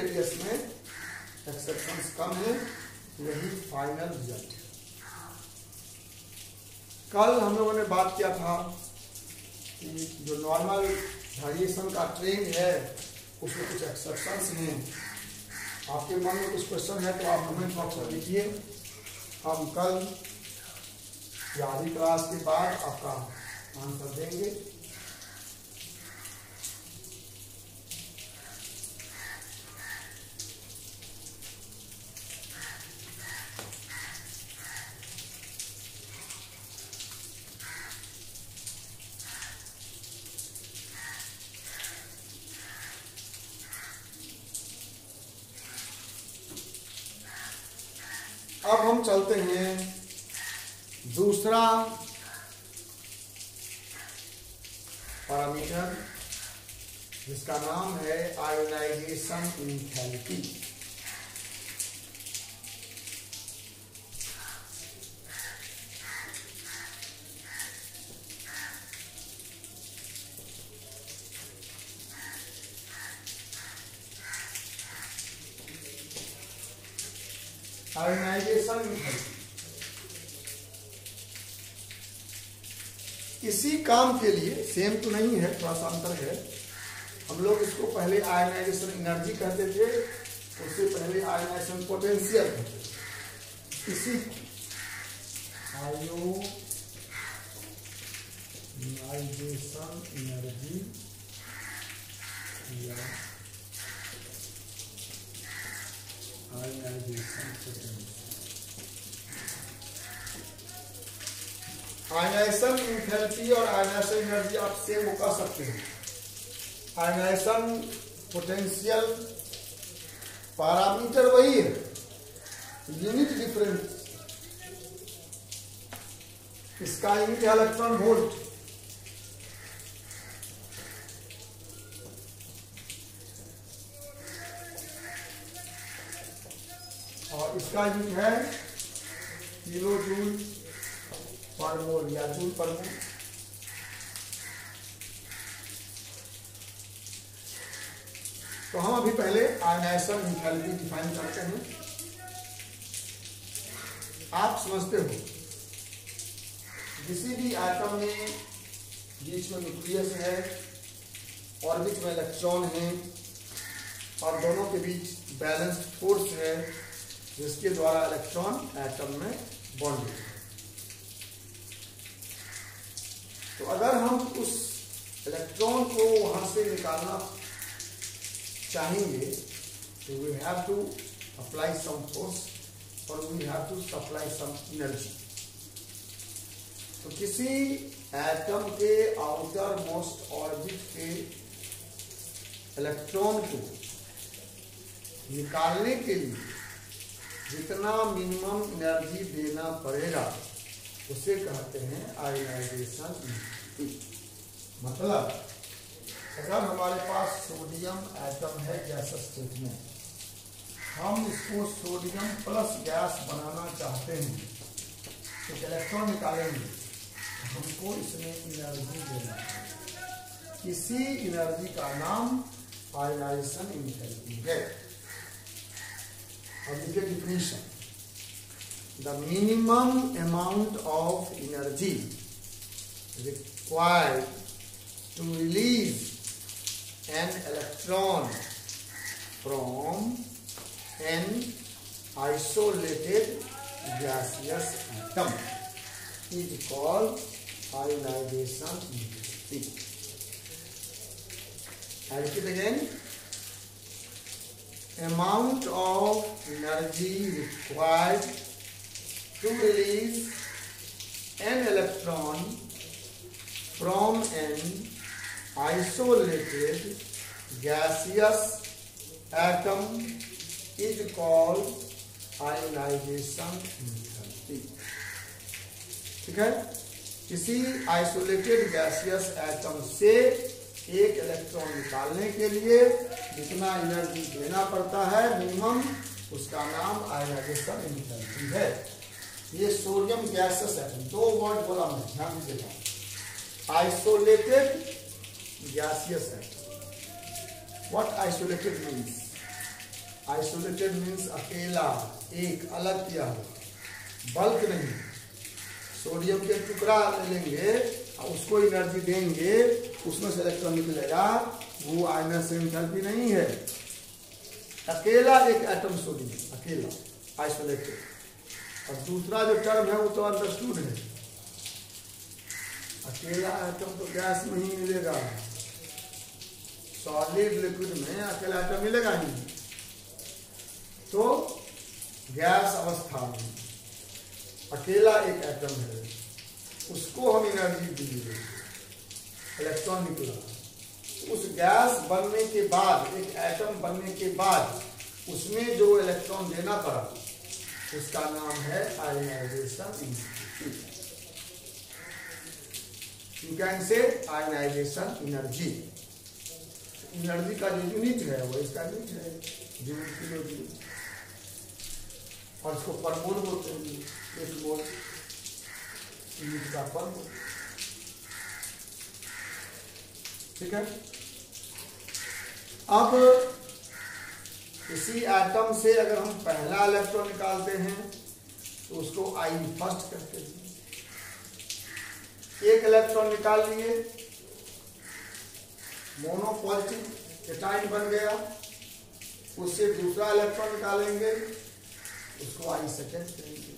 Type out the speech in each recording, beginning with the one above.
Radius में exception कम है, यही फाइनल रिज़ल्ट कल हम लोगों ने बात किया था कि जो नॉर्मल वेरिएशन का ट्रेंड है, उसमें कुछ एक्सेप्शंस हैं। आपके मन में कुछ क्वेश्चन है तो आप कमेंट बॉक्स में लिखिए। हम कल ग्यारहवीं क्लास के बाद आपका आंसर देंगे अब हम चलते हैं दूसरा पैरामीटर जिसका नाम है इंथैल्पी इसी काम के लिए सेम तो नहीं है थोड़ा सा अंतर है। हम लोग इसको पहले आयनाइजेशन एनर्जी कहते थे, उससे पहले आयनाइजेशन पोटेंशियल कहते थे। इसी आयो आयनाइजेशन एनर्जी या आयनाइजेशन पोटेंशियल आयनाइजेशन और आयनाइजेशन एनर्जी आप सेम कह सकते हैं। आयनाइजेशन पोटेंशियल पैरामीटर वही है। यूनिट डिफरेंस इसका यूनिट इलेक्ट्रॉन वोल्ट और इसका यूनिट है किलो जूल पर मोल या जूल पर मोल। तो हम अभी पहले आयनाइजेशन इंथैल्पी डिफाइन करते हैं। आप समझते हो, किसी भी आइटम में बीच में न्यूक्लियस है और बीच में इलेक्ट्रॉन है और दोनों के बीच बैलेंस्ड फोर्स है, जिसके द्वारा इलेक्ट्रॉन एटम में बॉन्ड है। तो अगर हम उस इलेक्ट्रॉन को वहाँ से निकालना चाहेंगे तो we have to apply some force और we have to supply some energy तो किसी एटम के आउटर मोस्ट ऑर्बिट के इलेक्ट्रॉन को निकालने के लिए जितना मिनिमम एनर्जी देना पड़ेगा, उसे कहते हैं आयोनाइजेशन मतलब अगर हमारे पास सोडियम एटम है गैस स्टेट में, हम इसको सोडियम प्लस गैस बनाना चाहते हैं तो इलेक्ट्रॉन निकालेंगे, हमको इसमें एनर्जी देना है। इसी एनर्जी का नाम आयोनाइजेशन इंथैल्पी है। अब देखिए definition the minimum amount required to release an electron from an isolated gaseous atom is called ionization enthalpy. I repeat again. Amount of energy required to release an electron from an isolated gaseous atom is called ionization enthalpy. ठीक है? किसी isolated gaseous atom से एक electron निकालने के लिए जितना energy देना पड़ता है मिनिमम उसका नाम आयोनाइजेशन एंथैल्पी है। ये सोडियम गैसेस एटम दो वर्ड बोला मैं ध्यान दीजिएगा। Isolated gaseous atom what isolated means isolated means अकेला, एक, अलग किया हुआ बल्क नहीं। सोडियम के टुकड़ा ले लेंगे उसको एनर्जी देंगे, उसमें से इलेक्ट्रॉन निकलेगा वो आयनस से एंथैल्पी नहीं है। अकेला एक एटम सोडियम अकेला आइसोलेटेड और दूसरा जो टर्म है, वो तो अंडरस्टूड है। अकेला एटम तो गैस में ही मिलेगा। सॉलिड लिक्विड में अकेला एटम मिलेगा ही तो गैस अवस्था में अकेला एक एटम है, उसको हम एनर्जी दिए इलेक्ट्रॉन निकला उस गैस बनने के बाद, एक एटम बनने के बाद, उसमें जो इलेक्ट्रॉन देना पड़ा, उसका नाम है ionization you can say ionization energy energy का जो यूनिट है, वो इसका यूनिट है। ज़ीरो किलो जूल और इसको परमोल बोलते हैं। एक मोल। यूनिट का परमोल ठीक है? अब, इसी एटम से अगर हम पहला इलेक्ट्रॉन निकालते हैं तो उसको आई फ़र्स्ट कहते हैं। एक इलेक्ट्रॉन निकाल लिए। मोनो पॉजिटिव केटाइन बन गया। उससे दूसरा इलेक्ट्रॉन निकालेंगे। उसको आई सेकेंड कहेंगे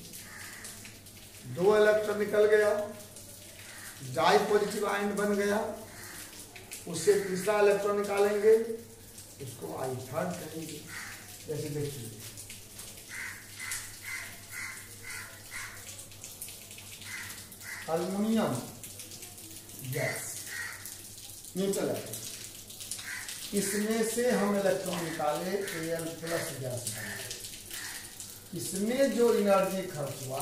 दो इलेक्ट्रॉन निकल गया। डाई पॉजिटिव आयन बन गया। उससे तीसरा इलेक्ट्रॉन निकालेंगे। उसको आई थर्ड कहेंगे जैसे देखिए। अल्मोनियम गैस न्यूट्रल एटम इसमें से हम इलेक्ट्रॉन निकाले एल प्लस गैस इसमें जो एनर्जी खर्च हुआ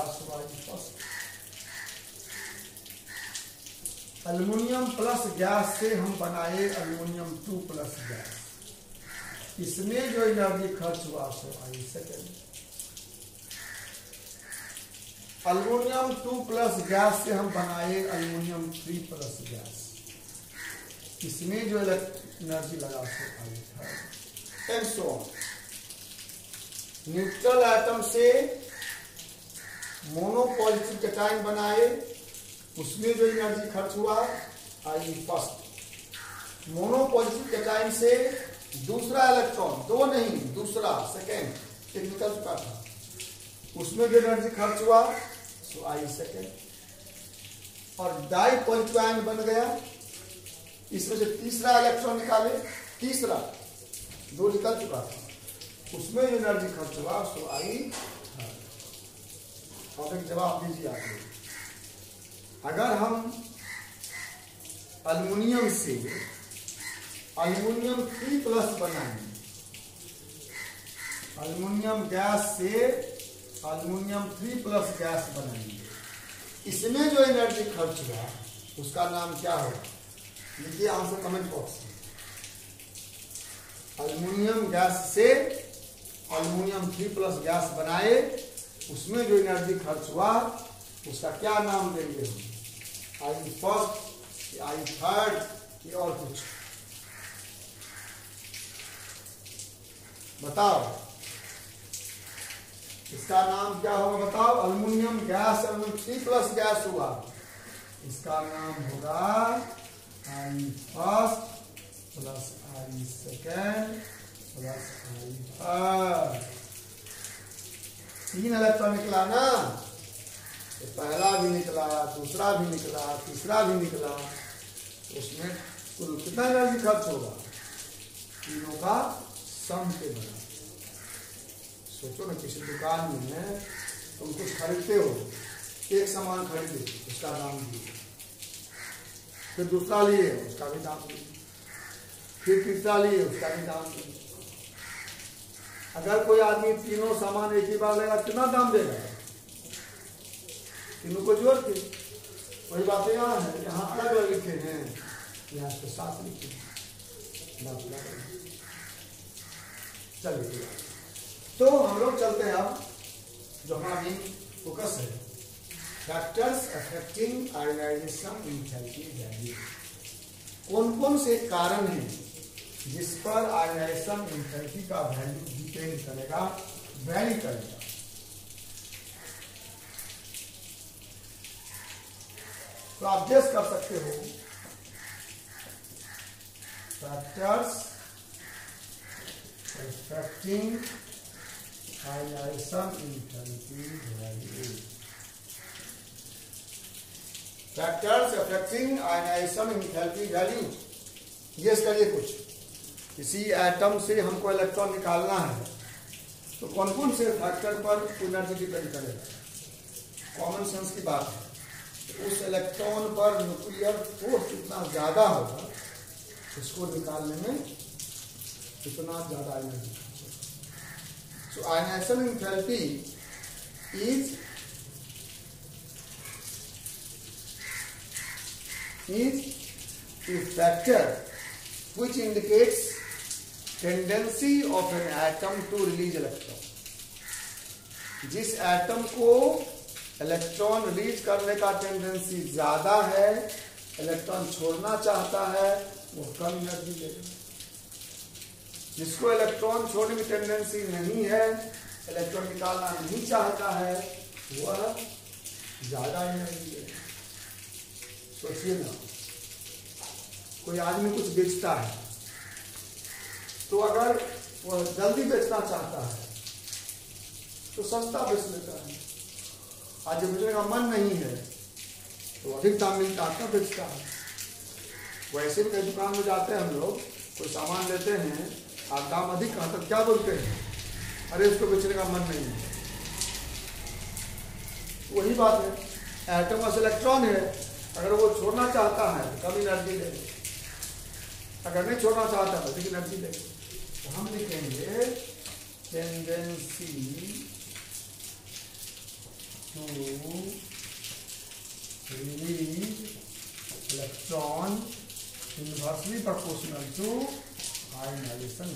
अल्युमिनियम प्लस गैस से हम बनाए अल्मोनियम टू प्लस गैस इसमें जो एनर्जी खर्च हुआ so I second aluminium two plus gas से हम बनाए अल्मोनियम थ्री प्लस गैस इसमें जो एनर्जी लगा so I third and so neutral atom से मोनोपॉजिटिव कैटाइन बनाए, उसमें जो एनर्जी खर्च हुआ आई फ़र्स्ट मोनोपॉजिटिव कैटाइन से दूसरा इलेक्ट्रॉन दो नहीं, दूसरा सेकेंड एक निकल चुका था। उसमें जो एनर्जी खर्च हुआ सो आई सेकेंड और डाई पॉजिटिव आयन बन गया इसमें से तीसरा इलेक्ट्रॉन निकाले, तीसरा, दो निकल चुका। था उसमें एनर्जी खर्च हुआ सो आई और एक जवाब दीजिए आप अगर हम अल्मोनियम से अल्युमिनियम थ्री प्लस बनाएँगे अल्मोनियम गैस से अल्युमिनियम थ्री प्लस गैस बनाएँगे इसमें जो एनर्जी खर्च हुआ, उसका नाम क्या होगा? लिखिए आंसर कमेंट बॉक्स में। अल्मोनियम गैस से अल्मोनियम थ्री प्लस गैस बनाए, उसमें जो एनर्जी खर्च हुआ, उसका क्या नाम देंगे हम? आई फ़र्स्ट आई थर्ड ये और कुछ? बताओ। इसका नाम क्या होगा बताओ? Aluminium gas aluminium three plus gas हुआ। इसका नाम होगा I first plus I second plus तीन इलेक्ट्रॉन निकला ना तो पहला भी निकला दूसरा भी निकला तीसरा भी निकला उसमें कुल कितना एनर्जी खर्च होगा तीनों का सम के बना सोचो ना किसी दुकान में तुम कुछ खरीदते हो एक सामान खरीदे उसका दाम दिए फिर दूसरा लिए उसका भी दाम दिए फिर तीसरा लिए उसका भी दाम दिए अगर कोई आदमी तीनों सामान एक ही बार लेगा, कितना दाम देगा? तीनों को जोड़ के। वही बातें यहाँ है, यहाँ अलग अलग लिखे हैं। यहाँ पे साथ लिखे चलिए तो हम लोग चलते हैं अब, जो हमारा फोकस है। Factors affecting ionization in value कौन कौन से कारण हैं जिस पर आयनाइजेशन इंटेंसिटी का वैल्यू डिपेंड करेगा वैरी करेगा? तो आप गेस कर सकते हो। Factors affecting ionization enthalpy value factors affecting ionization enthalpy value ये करिए कुछ। किसी एटम से हमको इलेक्ट्रॉन निकालना है। तो कौन कौन से फैक्टर पर एनर्जी डिपेंड करेगा? कॉमन सेंस की बात है। तो उस इलेक्ट्रॉन पर न्यूक्लियर फोर्स कितना ज़्यादा होगा उसको निकालने में कितना ज़्यादा energy so ionization enthalpy is is a factor which indicates tendency of an atom to release electron. जिस एटम को इलेक्ट्रॉन रिलीज़ करने का टेंडेंसी ज़्यादा है इलेक्ट्रॉन छोड़ना चाहता है, वो कम एनर्जी देगा जिसको इलेक्ट्रॉन छोड़ने की टेंडेंसी नहीं है इलेक्ट्रॉन निकालना नहीं चाहता है, वह ज़्यादा एनर्जी देगा सोचिए ना। कोई आदमी कुछ बेचता है तो अगर वह जल्दी बेचना चाहता है तो सस्ता बेच लेता है। आज बेचने का मन नहीं है तो अधिक दाम मिलता है, तब बेचता है। वैसे भी कई दुकान में जाते हैं हम लोग, कोई सामान लेते हैं, आप दाम अधिक कहा तक, क्या बोलते हैं? अरे, इसको बेचने का मन नहीं है। वही बात है एटम बस इलेक्ट्रॉन है अगर वो छोड़ना चाहता है तो कम एनर्जी ले अगर नहीं छोड़ना चाहता है तो एनर्जी ले तो हम लिखेंगे tendency to release electron inversely proportional to ionization.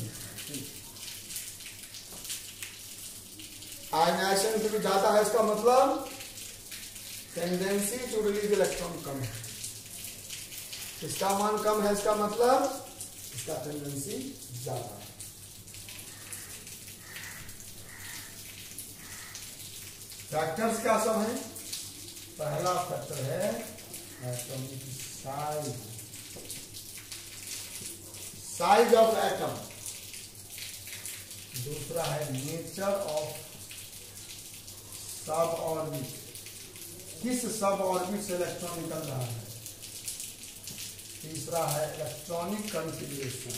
Ionization से ज़्यादा है इसका मतलब? टेंडेंसी टू रिलीज़ इलेक्ट्रॉन कम है। इसका मान कम है, इसका मतलब इसका टेंडेंसी ज़्यादा है। फैक्टर्स क्या सब है? पहला फैक्टर है atomic size size of atom दूसरा है नेचर ऑफ़ सब ऑर्बिट किस सब ऑर्बिट से इलेक्ट्रॉन निकल रहा है, तीसरा है इलेक्ट्रॉनिक कंफिग्रेशन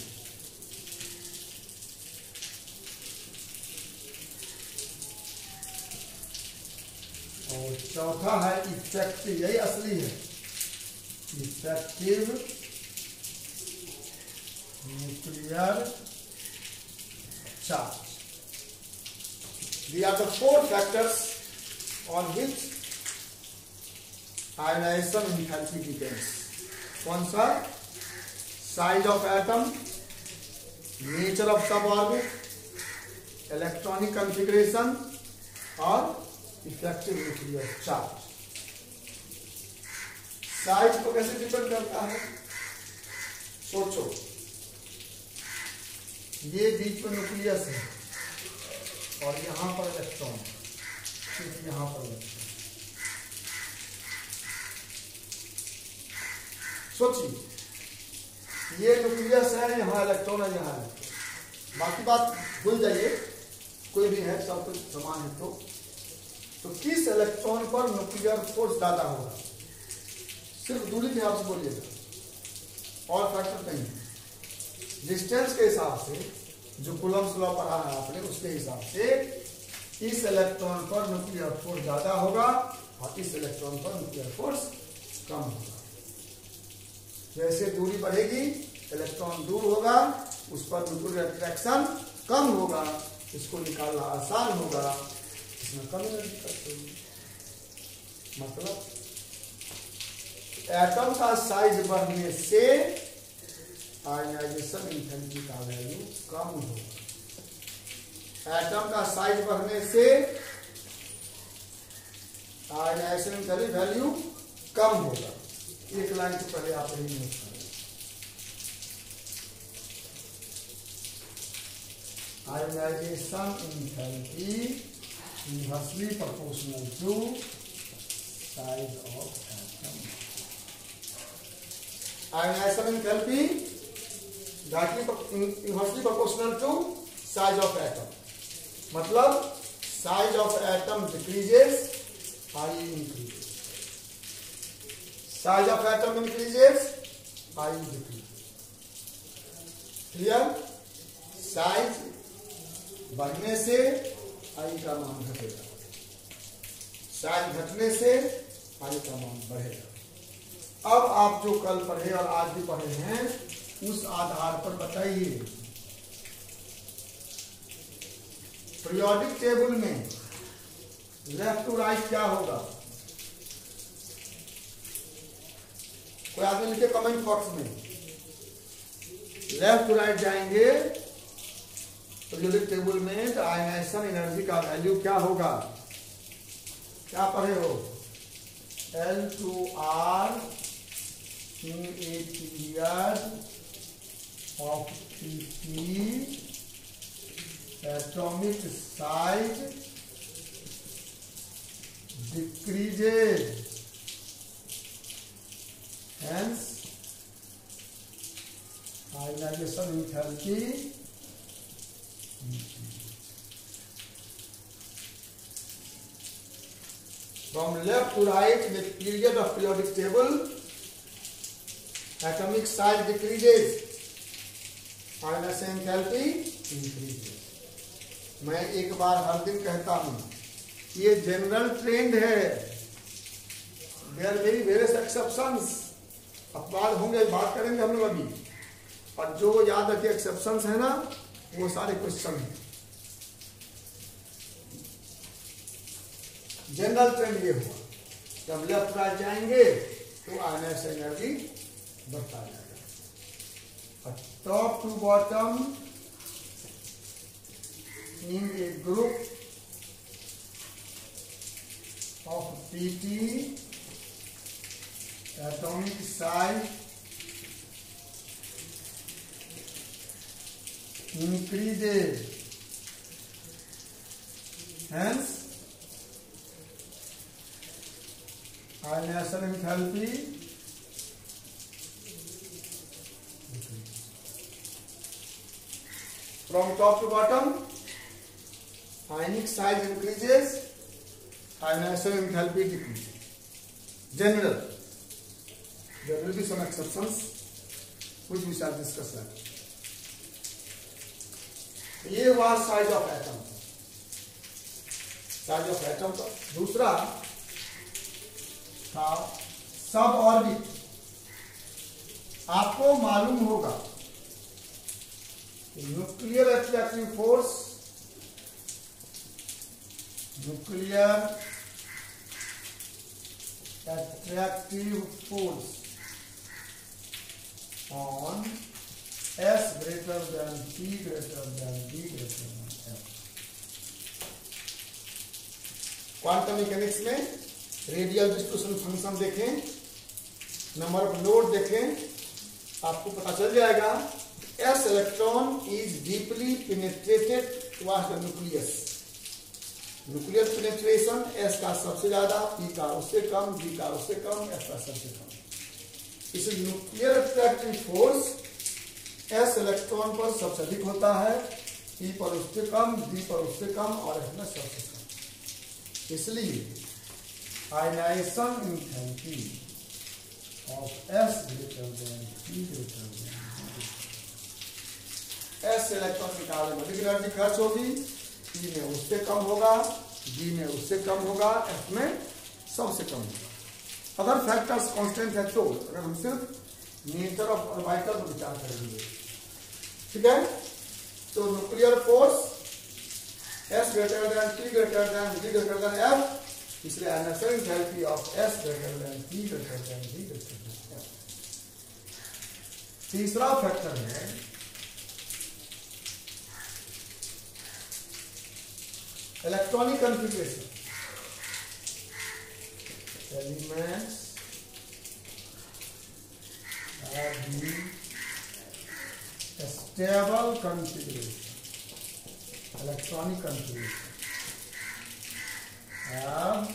और चौथा है इफ़ेक्टिव यही असली है. Effective nuclear charge the are the four factors on which ionization enthalpy depends कौन सा size of atom nature of sub orbit electronic configuration और इफ़ेक्टिव न्यूक्लियर चार्ज साइज़ को कैसे डिपेंड करता है? सोचो। ये बीच में न्यूक्लियस है, और यहाँ पर इलेक्ट्रॉन यहाँ पर इलेक्ट्रॉन सोचिए, ये न्यूक्लियस है यहाँ इलेक्ट्रॉन है, यहाँ बाकी बात भूल जाइए, कोई भी है, सब कुछ समान है तो। तो किस इलेक्ट्रॉन पर न्यूक्लियर फोर्स ज़्यादा होगा? सिर्फ़ दूरी के हिसाब से बोलिएगा। और फैक्टर नहीं डिस्टेंस के हिसाब से, जो कुलम लॉ पढ़ा है आपने, उसके हिसाब से इस इलेक्ट्रॉन पर न्यूक्लियर फोर्स ज़्यादा होगा और इस इलेक्ट्रॉन पर न्यूक्लियर फोर्स कम होगा। जैसे दूरी बढ़ेगी इलेक्ट्रॉन दूर होगा, उस पर न्यूक्लियर अट्रैक्शन कम होगा, इसको निकालना आसान होगा। इसमें कम मतलब एटम का साइज़ बढ़ने से आयनाइजेशन इंटेंसिटी का वैल्यू कम होगा। एटम का साइज़ बढ़ने से आयनाइजेशन इंटेंसिटी वैल्यू कम होगा। एक लाइन से पहले आप यही नोट कर। Ionization enthalpy inversely proportional to size of atom ionization enthalpy directly inversely proportional to size of atom मतलब size of atom decreases I increases Size of atom increases, I decreases. Clear? Size बढ़ने से आई का मान घटेगा size घटने से आई का मान बढ़ेगा अब आप जो कल पढ़े और आज भी पढ़े हैं उस आधार पर बताइए पीरियोडिक टेबल में लेफ़्ट टू राइट क्या होगा कोई आदमी लिखे कमेंट बॉक्स में। लेफ़्ट टू राइट जाएँगे पीरियोडिक टेबल में तो आयनाइजेशन एनर्जी का वैल्यू क्या होगा? क्या पढ़े हो? L to R in a period of P atomic size decreases hence ionization enthalpy From left to right, the period of periodic table, atomic size decreases, ionization enthalpy increases. मैं एक बार हर दिन कहता हूँ ये जनरल ट्रेंड है देर very various exceptions अपवाद होंगे बात करेंगे हम लोग अभी और जो याद रखे एक्सेप्शन है ना, वो सारे क्वेश्चन हैं। जनरल ट्रेंड ये हुआ, जब लेफ़्ट राइट जाएँगे तो आने से एनर्जी बढ़ता जाएगा। और top to bottom in a group of PT atomic size increases hence ionization enthalpy from top to bottom ionic size increases ionization enthalpy decreases general there will be some exceptions which we shall discuss later ये हुआ size of atom size of atom का दूसरा था sub orbit आपको मालूम होगा nuclear attractive force nuclear attractive force on S greater than P greater than D greater than F. Quantum mechanics में radial distribution function देखें नंबर ऑफ़ लोड देखें, आपको पता चल जाएगा S electron is deeply penetrated towards the nucleus nuclear S का सबसे ज़्यादा पी का उससे कम डी का उससे कम एफ़ का सबसे कम इस nuclear attractive force S electron पर सबसे अधिक होता है ई पर उससे कम डी पर उससे कम और एफ़ में सबसे कम। इसलिए ionization enthalpy of S greater than P greater than S electron निकालने में अधिक एनर्जी खर्च होगी ई में उससे कम होगा डी में उससे कम होगा एफ़ में सबसे कम होगा। अदर फैक्टर्स कांस्टेंट है तो अगर हम सिर्फ़ नेचर ऑफ़ ऑर्बिटल पर विचार करेंगे। ठीक है? तो nuclear force S greater than P greater than D greater than F इसलिए energy enthalpy of S greater than P greater than D greater than तीसरा फैक्टर है electronic configuration elements have the stable configuration electronic configuration have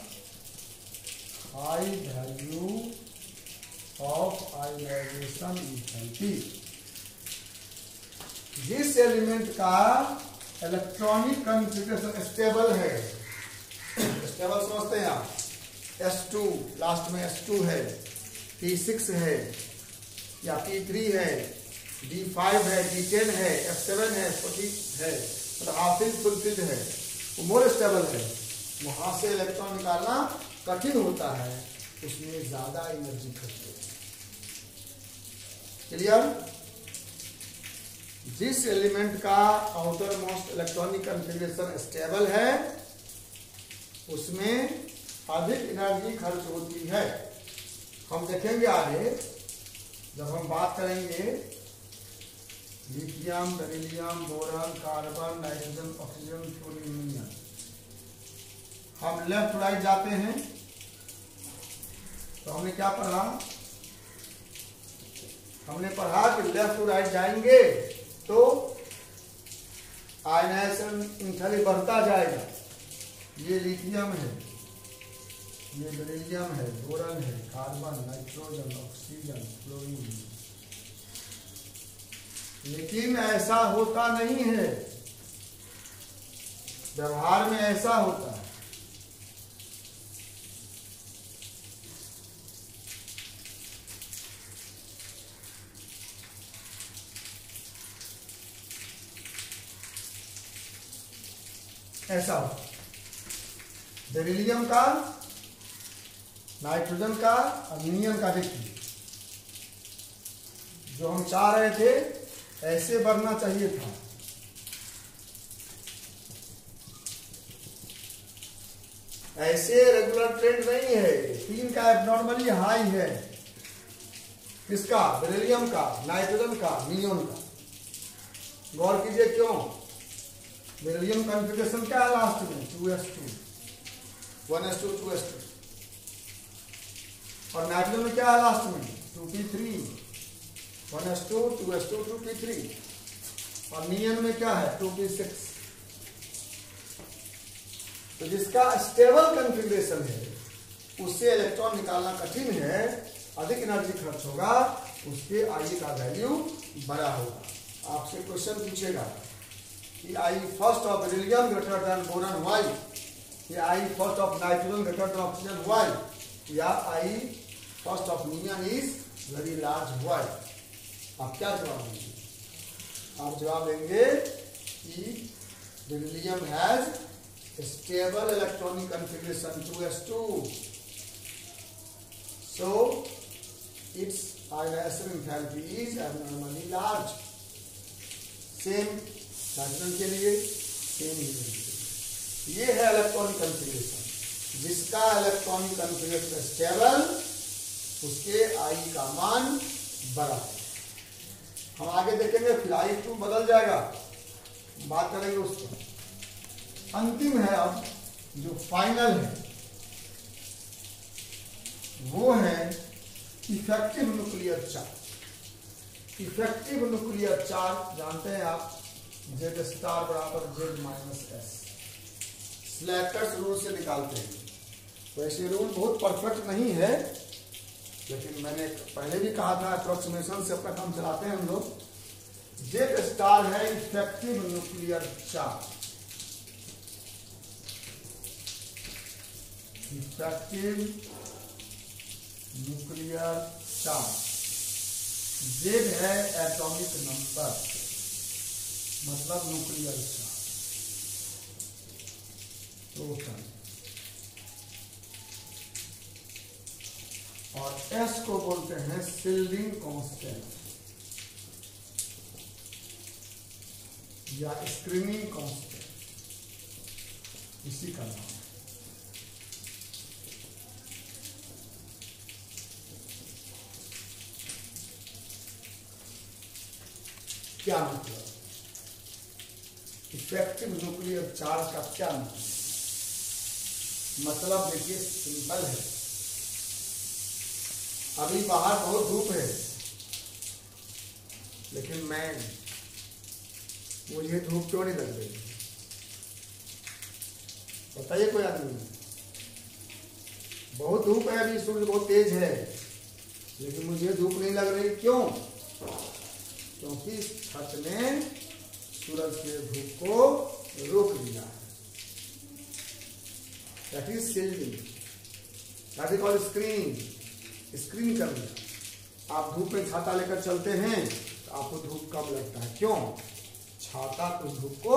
high value of ionization enthalpy जिस element का electronic configuration stable है stable समझते हैं आप S2 last में S2 है P6 है या P3 है D5 है D10 है F7 है 40 है मतलब हाफिल फुलफिल्ड है, वो मोर स्टेबल है। वहाँ से इलेक्ट्रॉन निकालना कठिन होता है, उसमें ज़्यादा एनर्जी खर्च होती है। क्लियर जिस एलिमेंट का outermost electronic configuration stable है, उसमें अधिक एनर्जी खर्च होती है। हम देखेंगे आगे जब हम बात करेंगे lithium beryllium boron carbon nitrogen oxygen fluorine हम लेफ़्ट राइट जाते हैं। तो हमने क्या पढ़ा? हमने पढ़ा कि लेफ़्ट टू राइट जाएँगे तो आयनाइजेशन इंथली बढ़ता जाएगा। ये लिथियम है। ये बेरिलियम है, बोरन है, कार्बन, नाइट्रोजन, ऑक्सीजन, फ्लोरीन। लेकिन ऐसा होता नहीं है। व्यवहार में ऐसा होता है। ऐसा हो। बेरिलियम का नाइट्रोजन का अमोनियम का देखिए जो हम चाह रहे थे, ऐसे बढ़ना चाहिए था। ऐसे रेगुलर ट्रेंड नहीं है। तीन का एबनॉर्मली हाई है। किसका? बेरिलियम का नाइट्रोजन का नियोन का। गौर कीजिए क्यों? बेरिलियम कॉन्फ़िगरेशन क्या है लास्ट में? Two S two one S two two S two और नाइट्रोजन में क्या है लास्ट में? Two P three one S two two S two two P three और नियन में क्या है? टू पी सिक्स तो जिसका स्टेबल कॉन्फ़िगरेशन है, उससे इलेक्ट्रॉन निकालना कठिन है, अधिक एनर्जी खर्च होगा, उसके आई का वैल्यू बड़ा होगा। आपसे क्वेश्चन पूछेगा कि I first of beryllium greater than boron why या I first of nitrogen greater than oxygen why या I of neon is very large why आप क्या जवाब देंगे? आप जवाब देंगे beryllium has stable electronic configuration 2s2 so, its ionization enthalpy is abnormally large. Same nitrogen के लिए सेम ये है इलेक्ट्रॉनिक कन्फिग्रेशन जिसका इलेक्ट्रॉनिक कन्फिग्रेशन स्टेबल उसके आई का मान बड़ा है। हम आगे देखेंगे, फिर आई टू बदल जाएगा। बात करेंगे उस पर अंतिम है अब जो फाइनल है। वो है effective nuclear charge effective nuclear charge जानते हैं आप जेड स्टार बराबर Z minus S Slater's rule से निकालते हैं। वैसे रूल बहुत परफेक्ट नहीं है। लेकिन मैंने पहले भी कहा था अप्रोक्सीमेशन से अपना काम चलाते हैं हम लोग। जेड स्टार है effective nuclear charge effective nuclear charge Z है एटॉमिक नंबर मतलब न्यूक्लियर चार्ज टोटल और एस को बोलते हैं सिल्डिंग कांस्टेंट या स्क्रीनिंग कांस्टेंट इसी का नाम है। क्या मतलब? इफ़ेक्टिव न्यूक्लियर चार्ज का क्या मतलब? मतलब देखिए सिंपल है। अभी बाहर बहुत धूप है। लेकिन मैं, मुझे धूप क्यों नहीं लग रही? बताइए कोई आदमी। बहुत धूप है अभी, सूर्य बहुत तेज है। लेकिन मुझे धूप नहीं लग रही। क्यों? क्योंकि छत ने सूरज के धूप को रोक दिया है। That is shielding that is call screen screen कर दिया आप धूप में छाता लेकर चलते हैं तो आपको धूप कम लगता है। क्यों? छाता उस धूप को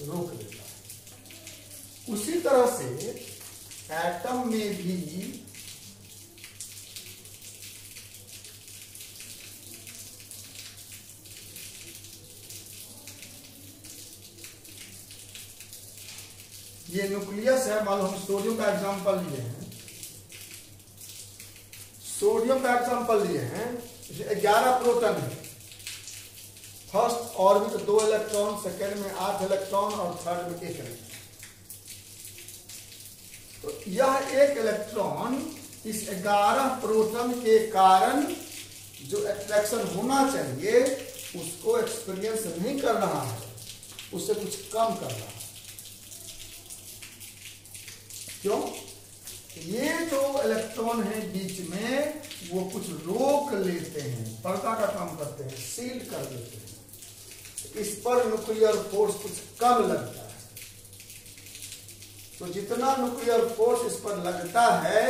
रोक देता है। उसी तरह से एटम में भी ये न्यूक्लियस है। हम सोडियम का एग्जांपल लिए हैं। सोडियम का एग्जांपल लिए हैं ग्यारह प्रोटॉन है। फ़र्स्ट ऑर्बिट दो इलेक्ट्रॉन, सेकेंड में आठ इलेक्ट्रॉन और थर्ड में एक इलेक्ट्रॉन। तो यह एक इलेक्ट्रॉन इस ग्यारह प्रोटॉन के कारण जो एट्रैक्शन होना चाहिए, उसको एक्सपीरियंस नहीं कर रहा है, उससे कुछ कम कर रहा है। क्यों? ये जो इलेक्ट्रॉन है बीच में, वो कुछ रोक लेते हैं, पर्दा का काम करते हैं सील कर देते हैं। इस पर न्यूक्लियर फोर्स कुछ कम लगता है। तो जितना न्यूक्लियर फोर्स इस पर लगता है,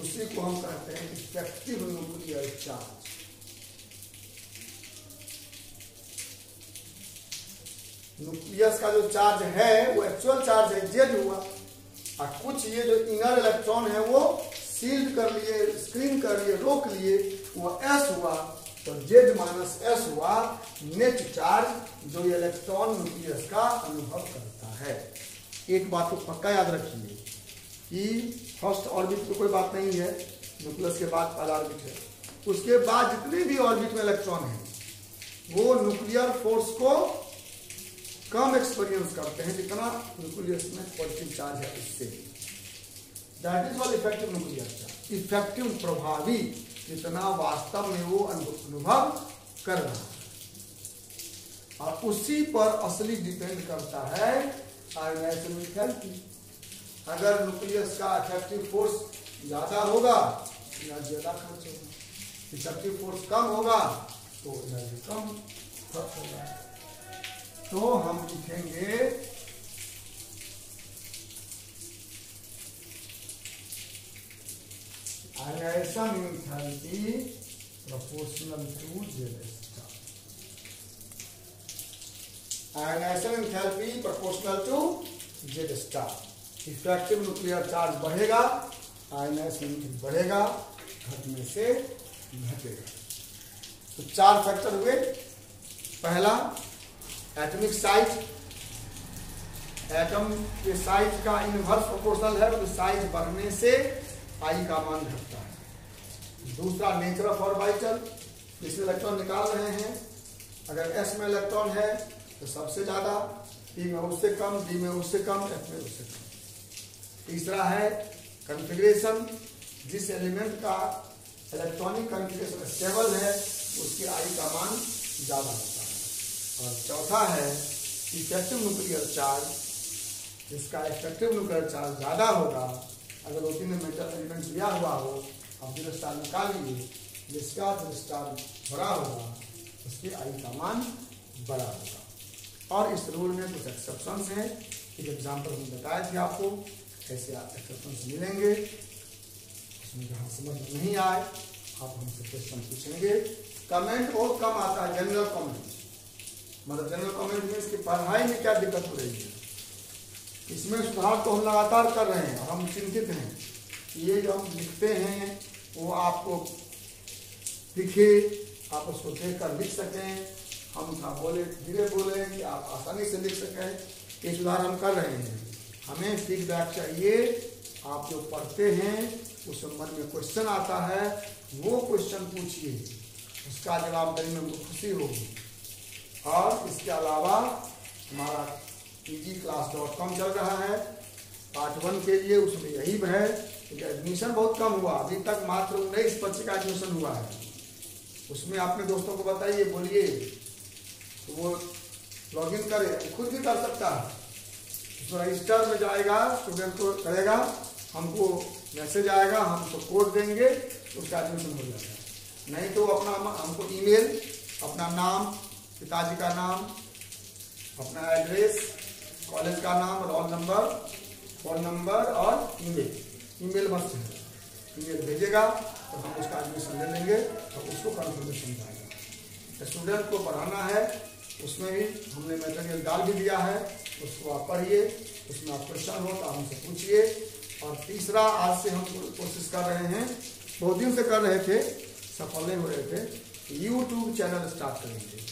उसी को हम कहते हैं इफ़ेक्टिव न्यूक्लियर चार्ज न्यूक्लियस का जो चार्ज है, वो एक्चुअल चार्ज है जेड हुआ। और कुछ ये जो इनर इलेक्ट्रॉन है वो सील्ड कर लिए स्क्रीन कर लिए, रोक लिए, वो एस हुआ तो जेड माइनस एस हुआ नेट चार्ज जो इलेक्ट्रॉन न्यूक्लियस का अनुभव करता है। एक बात को पक्का याद रखिए कि फ़र्स्ट ऑर्बिट में कोई बात नहीं है न्यूक्लियस के बाद पहला ऑर्बिट है। उसके बाद जितने भी ऑर्बिट में इलेक्ट्रॉन है, वो न्यूक्लियर फोर्स को कम एक्सपीरियंस करते हैं, जितना न्यूक्लियस में पॉजिटिव चार्ज है उससे that is all effective nuclear charge effective प्रभावी, जितना वास्तव में वो अनुभव कर रहा है। और उसी पर असली डिपेंड करता है आयोनाइजेशन अगर न्यूक्लियस का इफ़ेक्टिव फोर्स ज़्यादा होगा ज़्यादा खर्च होगा इफ़ेक्टिव फोर्स कम होगा तो एनर्जी कम खर्च होगा। तो हम लिखेंगे ionization enthalpy proportional to Z star. Ionization enthalpy proportional to Z star. Effective nuclear charge बढ़ेगा आयनाइजेशन बढ़ेगा, घटने से घटेगा तो चार फैक्टर हुए पहला एटॉमिक साइज़ एटम के साइज़ का इनवर्स प्रोपोर्शनल है तो साइज़ बढ़ने से आई का मान घटता है। दूसरा नेचर ऑफ़ ऑर्बिटल जिसमें इलेक्ट्रॉन निकाल रहे हैं। अगर एस में इलेक्ट्रॉन है तो सबसे ज़्यादा पी में उससे कम डी में उससे कम एफ़ में उससे कम। तीसरा है कंफिग्रेशन जिस एलिमेंट का इलेक्ट्रॉनिक कंफिग्रेशन स्टेबल है, उसके आई का मान ज़्यादा होता है। और चौथा है इफ़ेक्टिव न्यूक्लियर चार्ज जिसका इफ़ेक्टिव न्यूक्लियर चार्ज ज़्यादा होगा, अगर दो तीन मेटल एलिमेंट लिया हुआ हो, आप स्टार निकालिए जिसका स्टार बड़ा होगा, उसकी आई का मान बड़ा होगा। और इस रूल में कुछ एक्सेप्शन हैं एक एग्ज़ाम्पल हम बताए थे आपको, कैसे आप एक्सेप्शन मिलेंगे, उसमें जहाँ समझ नहीं आए, आप हमसे क्वेश्चन पूछेंगे। कमेंट बहुत कम आता है जनरल कमेंट मतलब जनरल कमेंट में इसकी पढ़ाई में क्या दिक्कत हो रही है। इसमें सुधार तो हम लगातार कर रहे हैं और हम चिंतित हैं ये जो हम लिखते हैं, वो आपको दिखे, आप उसको देख कर लिख सकें। हम उसका बोले, धीरे बोले कि आप आसानी से लिख सकें। ये सुधार हम कर रहे हैं। हमें फीडबैक चाहिए, आप जो पढ़ते हैं, उस संबंध में क्वेश्चन आता है, वो क्वेश्चन पूछिए। उसका जवाब देने में खुशी होगी। और इसके अलावा हमारा पीजी क्लास डॉट कॉम चल रहा है। पार्ट वन के लिए उसमें यही है एडमिशन बहुत कम हुआ। अभी तक मात्र उन्नीस बच्चे का एडमिशन हुआ है। उसमें आपने दोस्तों को बताइए, बोलिए। तो वो लॉग इन करे, खुद भी कर सकता है। उसमें रजिस्टर में जाएगा स्टूडेंट को करेगा, हमको मैसेज आएगा, हम उसको कोड देंगे, उसका एडमिशन हो जाएगा। नहीं तो अपना, हमको ईमेल अपना नाम पिताजी का नाम, अपना एड्रेस, कॉलेज का नाम, रोल नंबर, फ़ोन नंबर और ईमेल। ईमेल मस्त है। ईमेल भेजेगा तो हम उसका एडमिशन ले लेंगे और उसको कन्फर्मेशन जाएगा स्टूडेंट को पढ़ाना है, उसमें भी हमने मटेरियल डाल भी दिया है, उसको आप पढ़िए, उसमें आप क्वेश्चन हो तो हमसे पूछिए। और तीसरा, आज से हम कोशिश कर रहे हैं, बहुत दिन से कर रहे थे, सफल नहीं हो रहे थे यूट्यूब चैनल स्टार्ट करेंगे।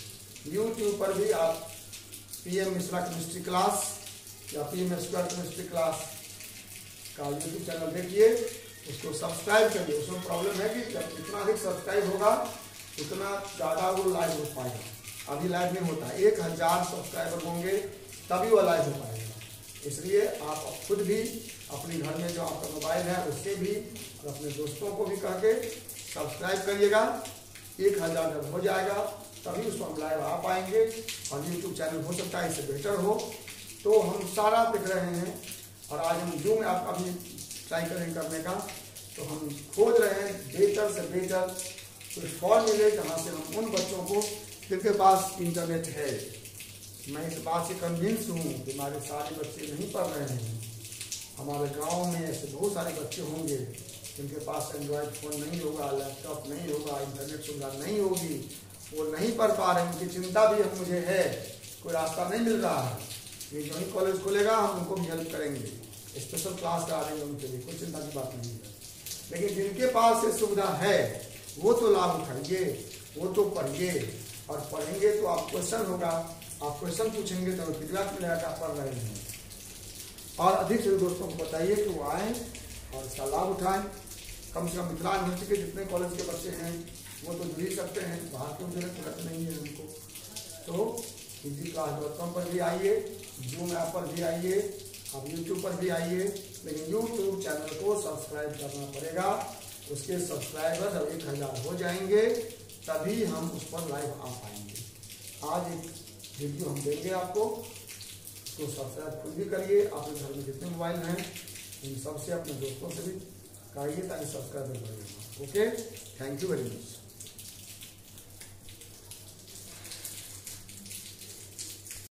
यूट्यूब पर भी आप P M Mishra chemistry class या P M square chemistry class का यूट्यूब चैनल देखिए, उसको सब्सक्राइब करिए। उसमें प्रॉब्लम है कि जब जितना अधिक सब्सक्राइब होगा, उतना ज़्यादा वो लाइव हो पाएगा। अभी लाइव नहीं होता एक हज़ार सब्सक्राइबर होंगे, तभी वो लाइव हो पाएगा। इसलिए आप खुद भी अपने घर में जो आपका मोबाइल है, उससे भी और अपने दोस्तों को भी कह के सब्सक्राइब करिएगा। एक हज़ार जब हो जाएगा तभी उसको हम लाइव आ पाएँगे और यूट्यूब चैनल हो सकता है, इससे बेटर हो। तो हम सारा दिख रहे हैं और आज हम जूम आप अभी ट्राई करें करने का। तो हम खोज रहे हैं बेहतर से बेहतर कोई फॉर्म मिले जहाँ से हम उन बच्चों को जिनके पास इंटरनेट है। मैं इस बात से कन्विंस हूँ कि हमारे सारे बच्चे नहीं पढ़ रहे हैं। हमारे गाँव में ऐसे बहुत सारे बच्चे होंगे जिनके पास एंड्रॉयड फ़ोन नहीं होगा लैपटॉप नहीं होगा इंटरनेट सुविधा नहीं होगी। वो नहीं पढ़ पा रहे, उनकी चिंता भी मुझे है। कोई रास्ता नहीं मिल रहा है। ये जो ही कॉलेज खुलेगा, हम उनको भी हेल्प करेंगे। स्पेशल क्लास करा देंगे उनके लिए, कोई चिंता की बात नहीं है। लेकिन जिनके पास ये सुविधा है, वो तो लाभ उठाइए वो तो पढ़िए और पढ़ेंगे तो आप क्वेश्चन होगा। आप क्वेश्चन पूछेंगे तो फीडबैक मिलेगा आप पढ़ रहे हैं। और अधिक से दोस्तों को बताइए कि वो आएँ और इसका लाभ उठाएँ। कम से कम मिथिला यूनिवर्सिटी के जितने कॉलेज के बच्चे हैं वो तो ही सकते हैं, बाहर क्यों ज़रूरत तुरंत नहीं है उनको तो हिंदी क्लास डॉट कॉम पर भी आइए जूम ऐप पर भी आइए, आप यूट्यूब पर भी आइए, लेकिन यूट्यूब चैनल को सब्सक्राइब करना पड़ेगा। उसके सब्सक्राइबर अब एक हज़ार हो जाएँगे, तभी हम उस पर लाइव आ पाएँगे। आज एक वीडियो हम देंगे आपको तो सब्सक्राइब खुद भी करिए। आपके घर में जितने मोबाइल हैं, उन सबसे अपने दोस्तों से भी करिए, ताकि सब्सक्राइबर बढ़ेगा okay? Thank you very much